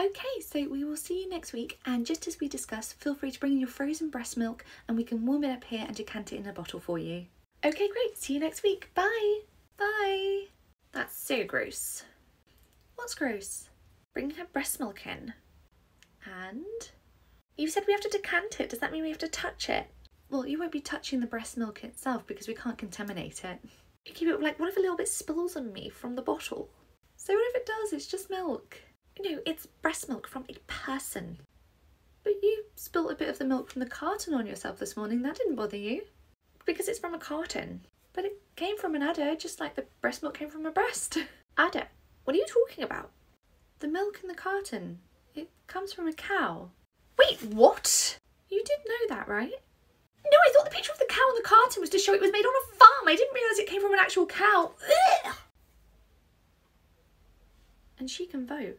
Okay, so we will see you next week. And just as we discussed, feel free to bring in your frozen breast milk and we can warm it up here and decant it in a bottle for you. Okay, great. See you next week. Bye. Bye. That's so gross. What's gross? Bring her breast milk in. And? You said we have to decant it. Does that mean we have to touch it? Well, you won't be touching the breast milk itself because we can't contaminate it. You keep it like, what if a little bit spills on me from the bottle? So what if it does? It's just milk. No, it's breast milk from a person. But you spilt a bit of the milk from the carton on yourself this morning. That didn't bother you. Because it's from a carton. But it came from an udder, just like the breast milk came from a breast. Udder? What are you talking about? The milk in the carton. It comes from a cow. Wait, what? You did know that, right? No, I thought the picture of the cow on the carton was to show it was made on a farm. I didn't realise it came from an actual cow. Ugh. And she can vote.